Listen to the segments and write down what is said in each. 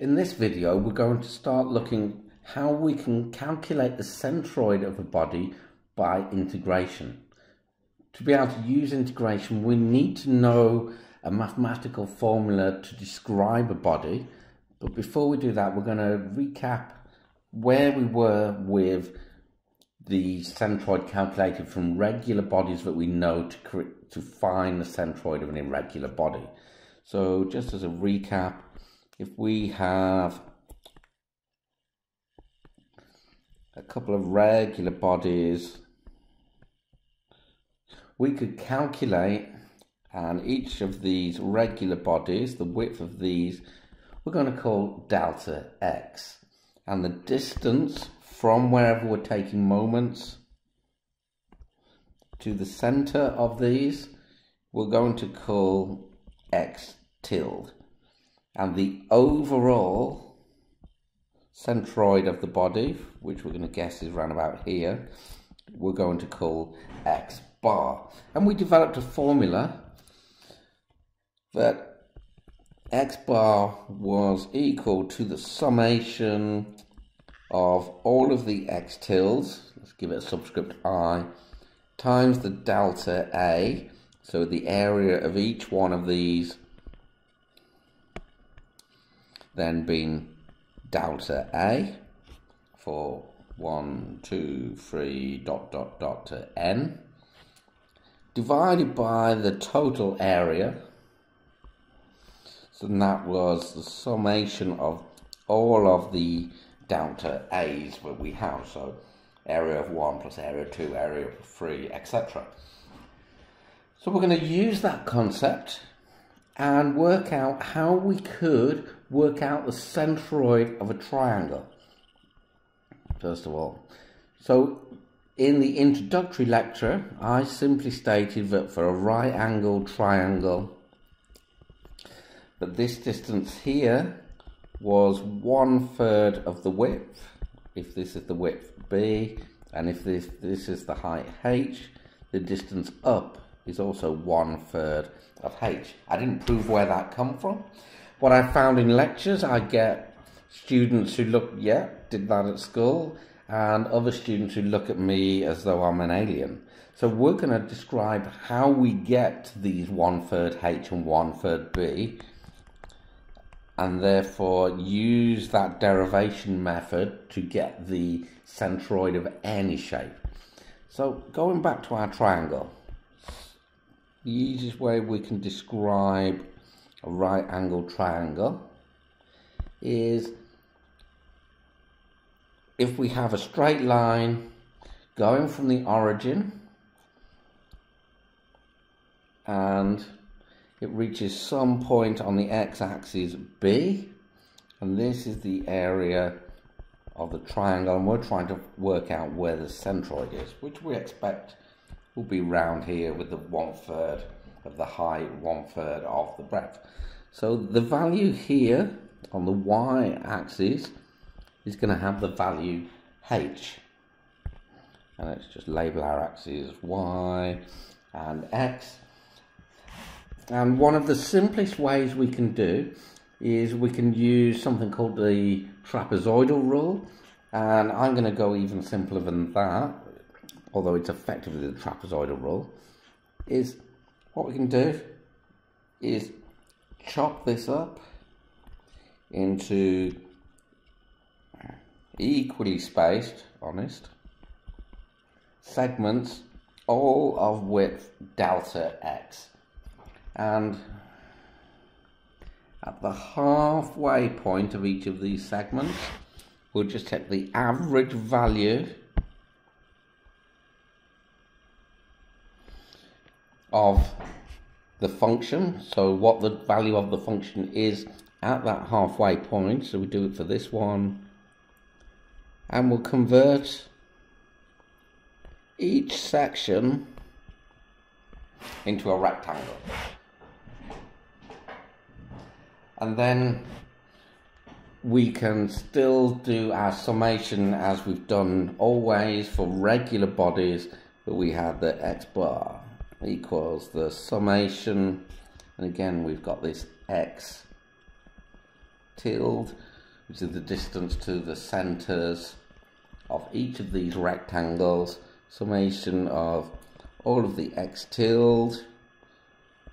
In this video, we're going to start looking how we can calculate the centroid of a body by integration. To be able to use integration, we need to know a mathematical formula to describe a body. But before we do that, we're going to recap where we were with the centroid calculated from regular bodies that we know to, to find the centroid of an irregular body. So just as a recap, if we have a couple of regular bodies, we could calculate and each of these regular bodies, the width of these, we're going to call delta x. And the distance from wherever we're taking moments to the center of these, we're going to call x tilde and the overall centroid of the body, which we're going to guess is around about here, we're going to call x bar. And we developed a formula that x bar was equal to the summation of all of the x tildes, let's give it a subscript i, times the delta a, so the area of each one of these then being delta A for 1, 2, 3, dot, dot, dot to n, divided by the total area. So that was the summation of all of the delta A's that we have. So area of 1 plus area 2, area of 3, etc. So we're going to use that concept and work out how we could work out the centroid of a triangle, first of all. So in the introductory lecture, I simply stated that for a right angled triangle, that this distance here was one third of the width, if this is the width B, and if this, this is the height H, the distance up is also one third of H. I didn't prove where that come from. What I found in lectures, I get students who look, yeah, did that at school, and other students who look at me as though I'm an alien. So we're going to describe how we get these one third H and one third B, and therefore use that derivation method to get the centroid of any shape. So going back to our triangle, the easiest way we can describe right angle triangle is if we have a straight line going from the origin and it reaches some point on the x-axis B and this is the area of the triangle and we're trying to work out where the centroid is which we expect will be round here with the one third of the height, one third of the breadth. So the value here on the y-axis is going to have the value h. And let's just label our axes y and x. And one of the simplest ways we can do is we can use something called the trapezoidal rule. And I'm going to go even simpler than that, although it's effectively the trapezoidal rule, is what we can do is chop this up into equally spaced, honest, segments, all of width delta x. And at the halfway point of each of these segments, we'll just take the average value of the function, so what the value of the function is at that halfway point, so we do it for this one, and we'll convert each section into a rectangle. And then we can still do our summation as we've done always for regular bodies, but we have the x bar equals the summation. And again we've got this x tilde, which is the distance to the centres of each of these rectangles, summation of all of the x tilde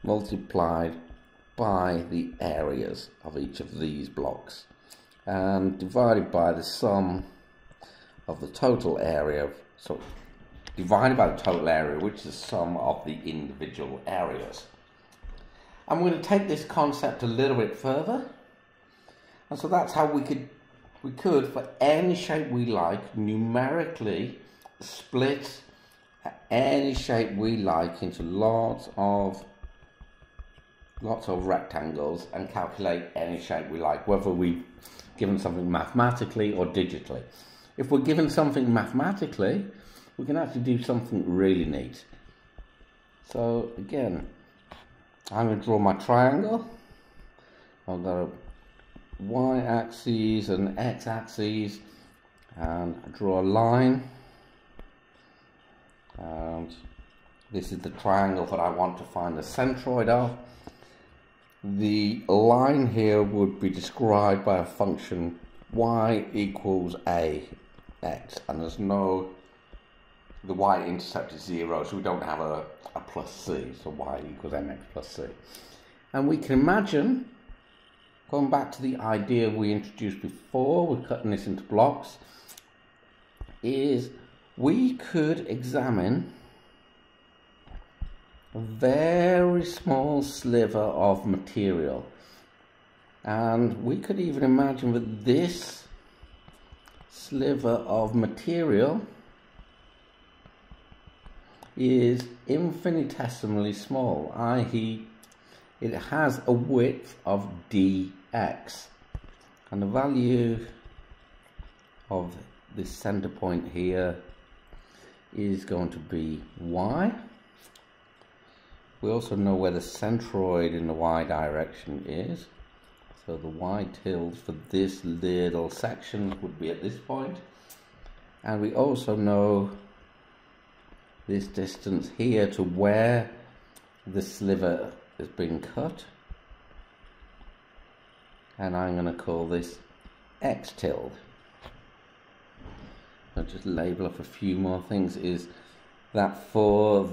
multiplied by the areas of each of these blocks. And divided by the sum of the total area, of so divided by the total area, which is the sum of the individual areas. I'm going to take this concept a little bit further. And so that's how we could, we could, for any shape we like, numerically split any shape we like into lots of lots of rectangles and calculate any shape we like, whether we given something mathematically or digitally. If we're given something mathematically, we can actually do something really neat. So again, I'm going to draw my triangle. I've got a y-axis and x-axis and I draw a line and this is the triangle that I want to find the centroid of the line here would be described by a function y equals a x and there's no the y-intercept is zero so we don't have a, a plus c so y equals mx plus c and we can imagine going back to the idea we introduced before we're cutting this into blocks is we could examine a very small sliver of material. And we could even imagine that this sliver of material is infinitesimally small, i.e. it has a width of dx. And the value of this center point here is going to be y. We also know where the centroid in the y direction is. So the y tilde for this little section would be at this point. And we also know this distance here to where the sliver has been cut. And I'm going to call this x tilde. I'll just label up a few more things is that for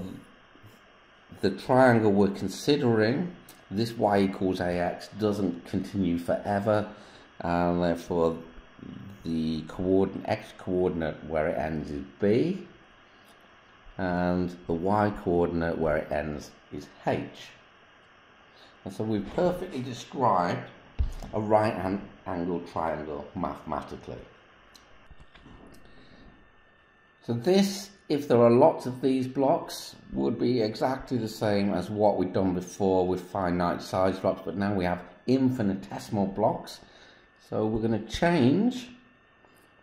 the triangle we're considering, this y equals ax doesn't continue forever, and therefore the coordinate x coordinate where it ends is b, and the y coordinate where it ends is h. And so we've perfectly described a right angled triangle mathematically. So this if there are lots of these blocks, would be exactly the same as what we've done before with finite size blocks, but now we have infinitesimal blocks. So we're going to change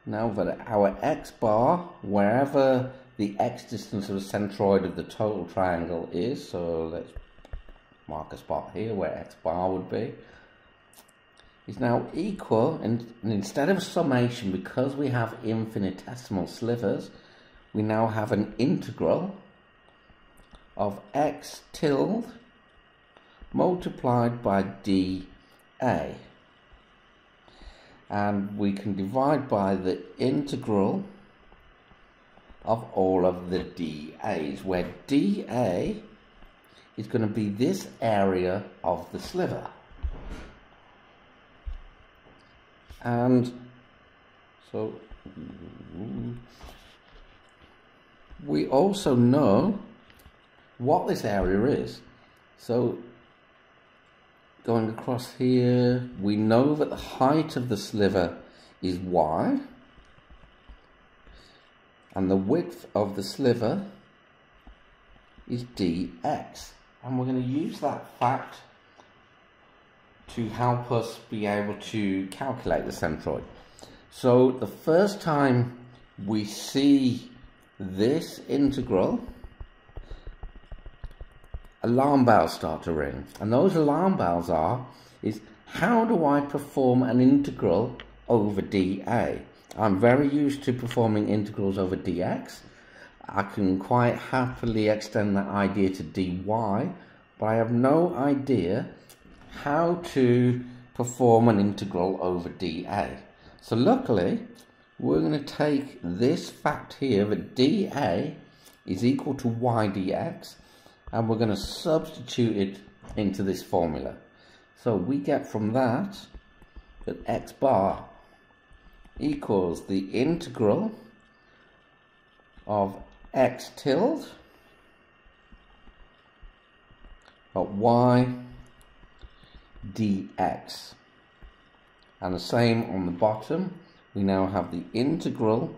now that our x bar, wherever the x distance of the centroid of the total triangle is, so let's mark a spot here where x bar would be, is now equal, and, and instead of summation, because we have infinitesimal slivers, we now have an integral of x tilde multiplied by dA. And we can divide by the integral of all of the dA's, where dA is going to be this area of the sliver. And so we also know what this area is. So going across here, we know that the height of the sliver is y, and the width of the sliver is dx. And we're going to use that fact to help us be able to calculate the centroid. So the first time we see this integral, alarm bells start to ring. And those alarm bells are, is how do I perform an integral over dA? I'm very used to performing integrals over dx. I can quite happily extend that idea to dy, but I have no idea how to perform an integral over dA. So luckily, we're going to take this fact here that dA is equal to y dx and we're going to substitute it into this formula. So we get from that that x bar equals the integral of x tilde of y dx. And the same on the bottom, we now have the integral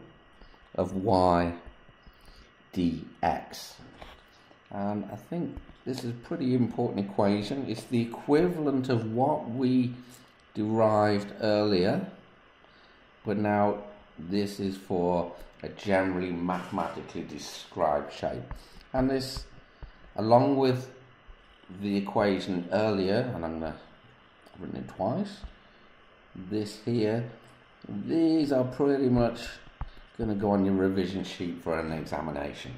of y dx. And I think this is a pretty important equation. It's the equivalent of what we derived earlier, but now this is for a generally mathematically described shape. And this, along with the equation earlier, and I'm going to written it twice, this here, these are pretty much going to go on your revision sheet for an examination.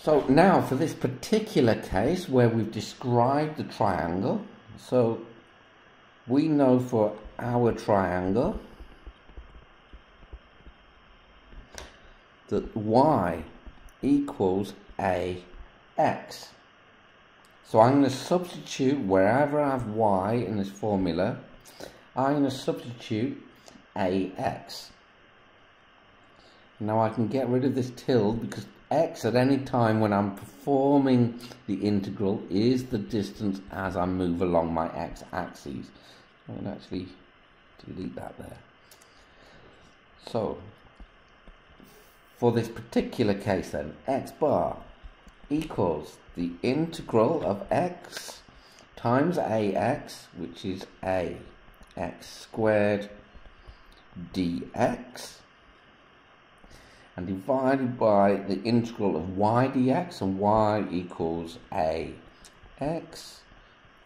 So now for this particular case where we've described the triangle, so we know for our triangle that y equals ax. So I'm going to substitute wherever I have y in this formula, I'm going to substitute ax. Now I can get rid of this tilde because x at any time when I'm performing the integral is the distance as I move along my x-axis. I can actually delete that there. So, for this particular case then, x bar equals the integral of x times ax, which is a x squared dx and divided by the integral of y dx and y equals a x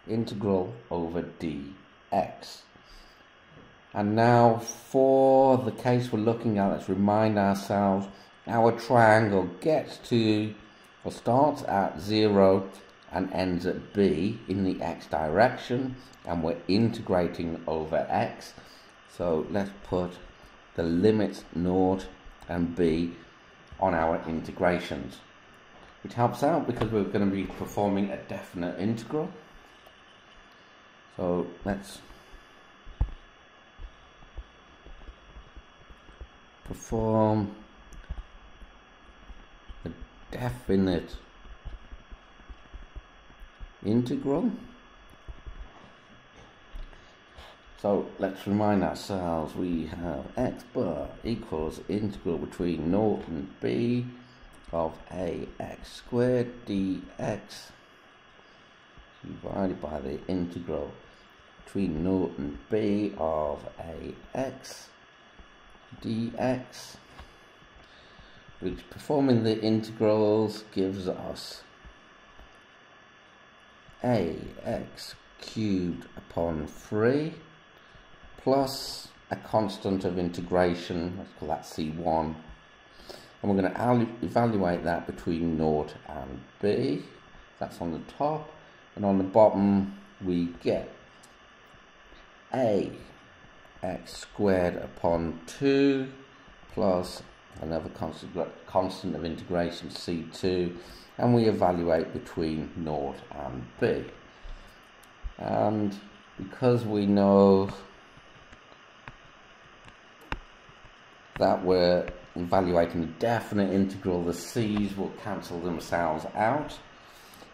integral over dx. And now for the case we're looking at, let's remind ourselves our triangle gets to or starts at 0 and ends at b in the x direction and we're integrating over x. So let's put the limits naught and b on our integrations, which helps out because we're going to be performing a definite integral. So let's perform a definite integral. So let's remind ourselves we have x bar equals integral between naught and b of ax squared dx divided by the integral between 0 and b of ax dx which performing the integrals gives us ax cubed upon 3 plus a constant of integration, let's call that C1, and we're going to evaluate that between 0 and b, that's on the top, and on the bottom we get a x squared upon 2 plus another constant, constant of integration c2 and we evaluate between 0 and b and because we know that we're evaluating a definite integral, the c's will cancel themselves out.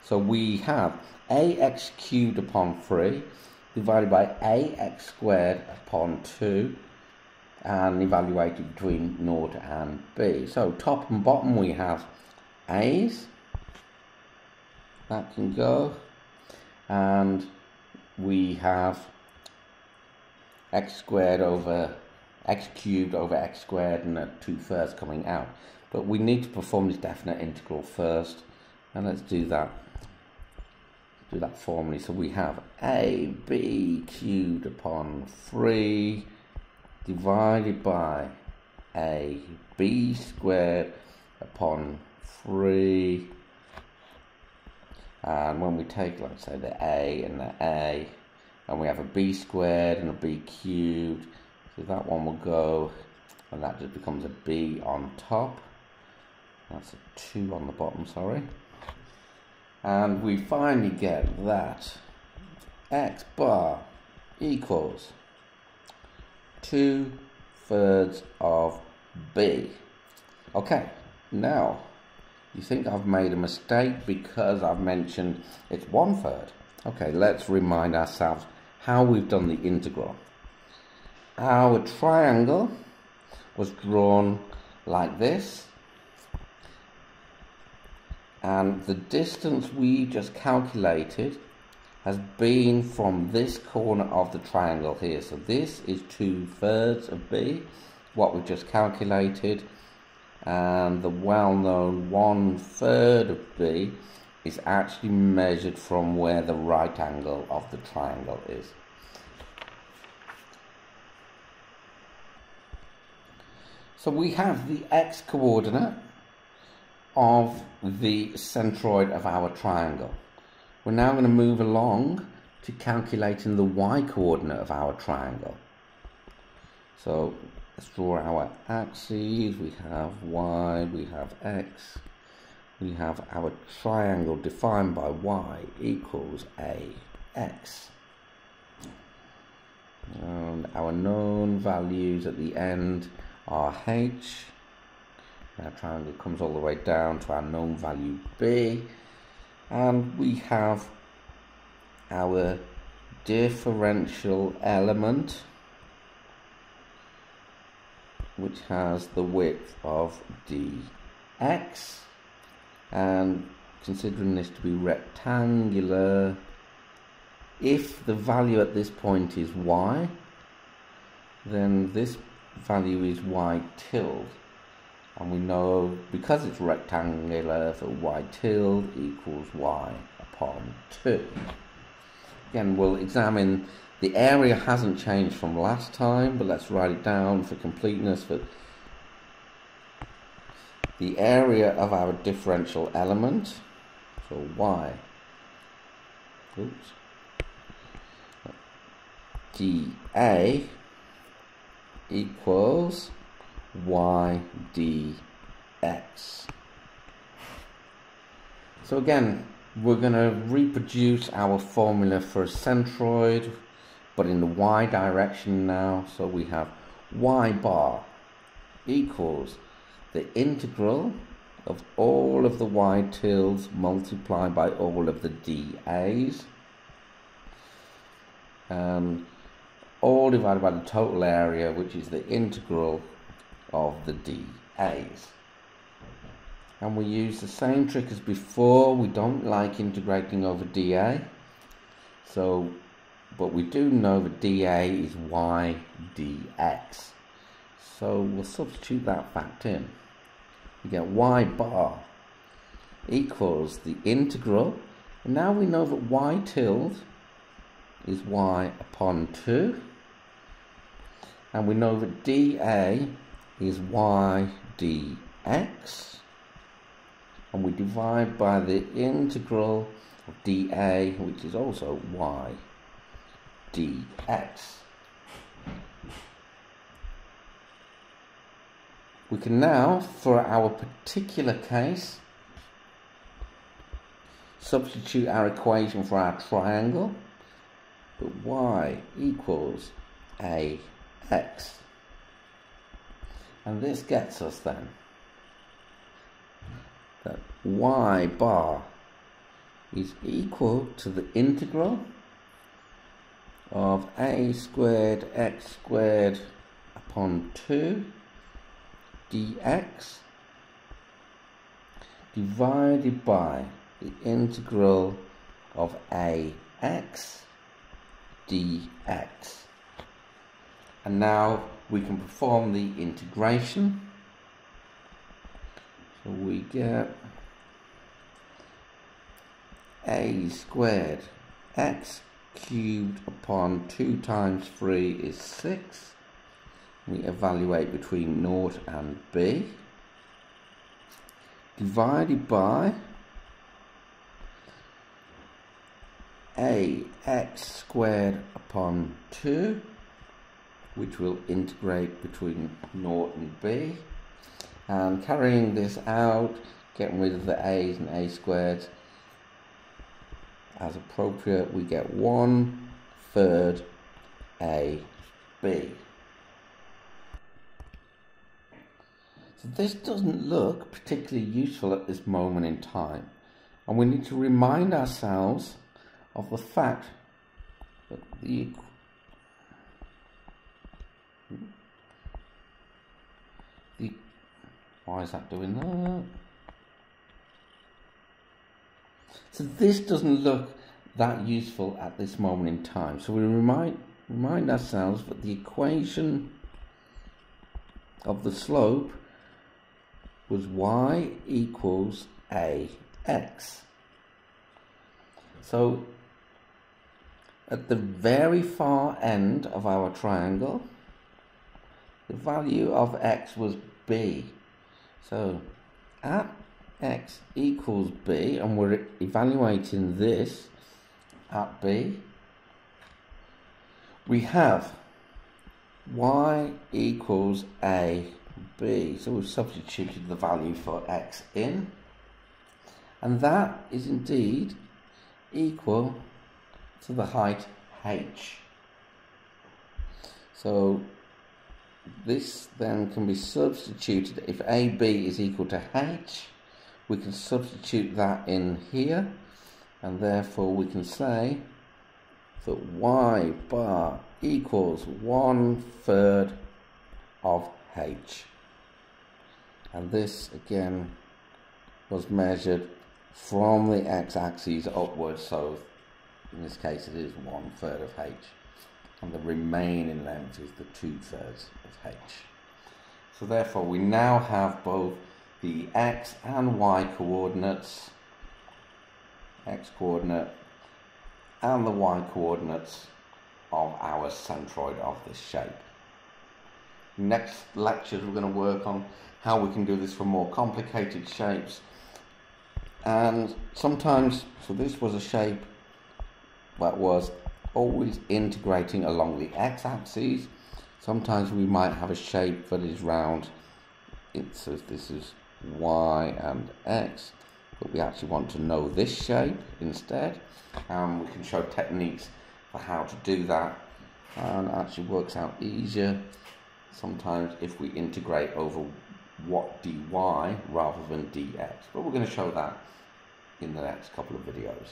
So we have ax cubed upon 3 divided by ax squared upon 2 and evaluated between 0 and b. So top and bottom we have a's, that can go, and we have x squared over x cubed over x squared and a 2 thirds coming out. But we need to perform this definite integral first. And let's do that. Do that formally. So we have a b cubed upon 3 divided by a b squared upon 3 and when we take let's say the a and the a and we have a b squared and a b cubed so that one will go and that just becomes a b on top. That's a 2 on the bottom sorry and we finally get that x bar equals 2 thirds of b okay now you think I've made a mistake because I've mentioned it's one third. Okay, let's remind ourselves how we've done the integral. Our triangle was drawn like this and the distance we just calculated has been from this corner of the triangle here. So this is two thirds of B, what we just calculated and the well-known one third of B is actually measured from where the right angle of the triangle is. So we have the x coordinate of the centroid of our triangle. We're now going to move along to calculating the y coordinate of our triangle. So Let's draw our axes. We have y, we have x. We have our triangle defined by y equals ax. And our known values at the end are h. Our triangle comes all the way down to our known value b. And we have our differential element which has the width of dx and considering this to be rectangular if the value at this point is y then this value is y tilde and we know because it's rectangular that y tilde equals y upon 2 again we'll examine the area hasn't changed from last time, but let's write it down for completeness. For the area of our differential element, so y, oops, dA equals y dx. So again, we're going to reproduce our formula for a centroid but in the y direction now. So we have y bar equals the integral of all of the y tildes multiplied by all of the dA's. Um, all divided by the total area, which is the integral of the dA's. And we use the same trick as before. We don't like integrating over dA. So but we do know that dA is y dx. So we'll substitute that fact in. We get y bar equals the integral. And now we know that y tilde is y upon 2. And we know that dA is y dx. And we divide by the integral of dA, which is also y dx. We can now, for our particular case, substitute our equation for our triangle, but y equals ax. And this gets us then that y bar is equal to the integral of a squared x squared upon 2 dx divided by the integral of ax dx. And now we can perform the integration. So we get a squared x cubed upon 2 times 3 is 6. We evaluate between 0 and b. Divided by ax squared upon 2 which will integrate between naught and b. And carrying this out getting rid of the a's and a squared as appropriate we get 1 third a b. So this doesn't look particularly useful at this moment in time and we need to remind ourselves of the fact that the why is that doing that? So this doesn't look that useful at this moment in time. So we remind remind ourselves that the equation of the slope was y equals ax. So at the very far end of our triangle, the value of x was b. So at x equals b, and we're evaluating this at b, we have y equals a b. So we've substituted the value for x in, and that is indeed equal to the height h. So this then can be substituted. If AB is equal to h we can substitute that in here and therefore we can say that y bar equals one third of h. And this again was measured from the x-axis upwards so in this case it is one third of h and the remaining length is the two thirds of h. So therefore we now have both the x and y coordinates x coordinate and the y coordinates of our centroid of this shape. Next lectures we're going to work on how we can do this for more complicated shapes. And sometimes so this was a shape that was always integrating along the x-axis. Sometimes we might have a shape that is round. It says this is y and x but we actually want to know this shape instead. And we can show techniques for how to do that. And actually works out easier sometimes if we integrate over what dy rather than dx. But we're going to show that in the next couple of videos.